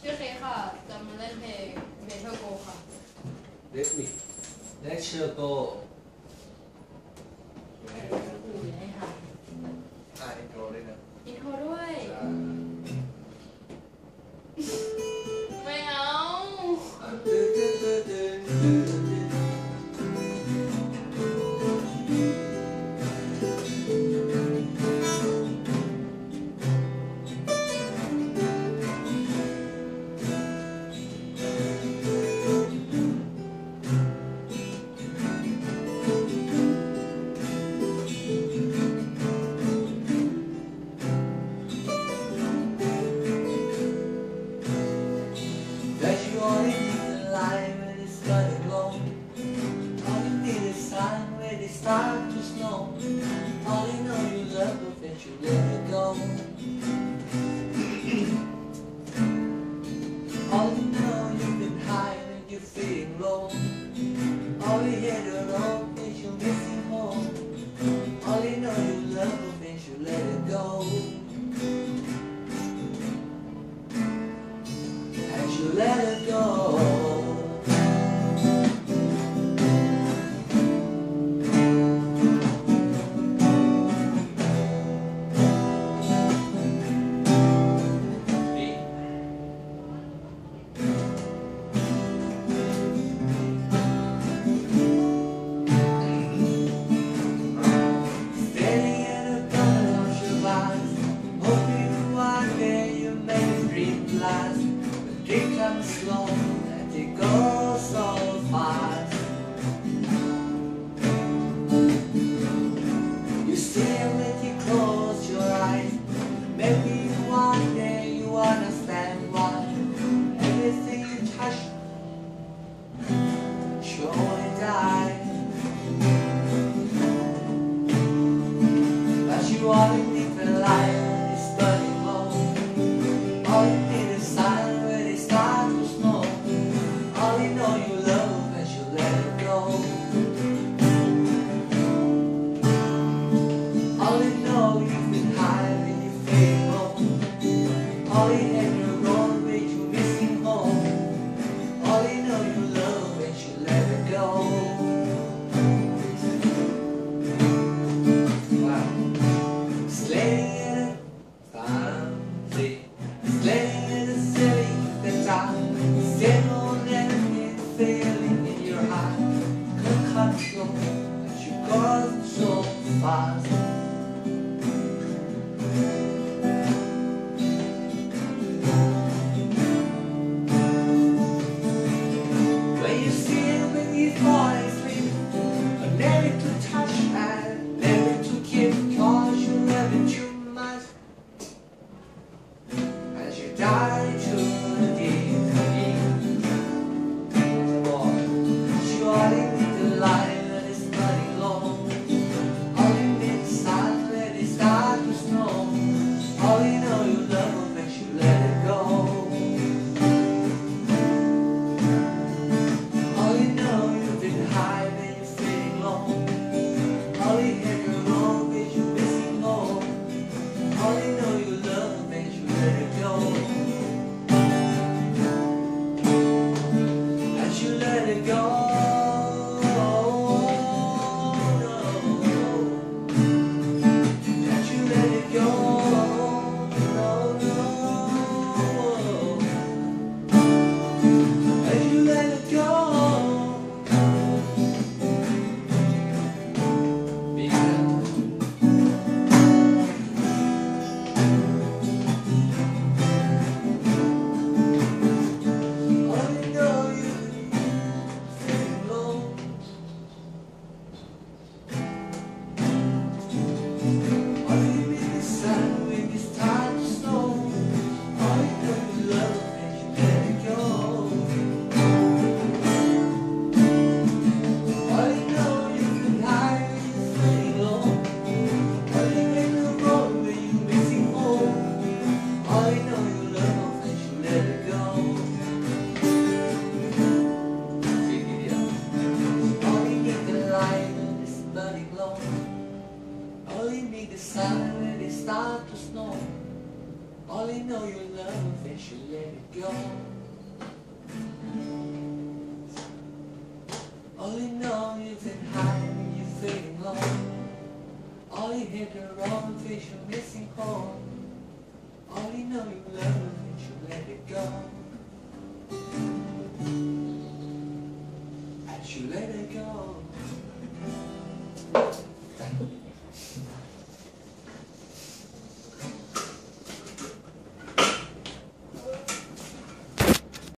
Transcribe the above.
ชื่อเคกค่ะ จะมาเล่นเพลงเมทัลโกค่ะ เดมิกเลคเชอร์โก อยู่ค่ะ But they come slow and they go so fast. You still let you close your eyes. Maybe one day you understand why. Everything you touch Show All you know you love will make you let it go. All you know you've been high you're low All you you're wrong you're missing All you know love will make you let it go. As you let it go know your love and she let it go. All you know you've been hiding, you're feeling alone. All you hit the wrong fish, you're missing home. All you know you love and she let it go. And she let it go.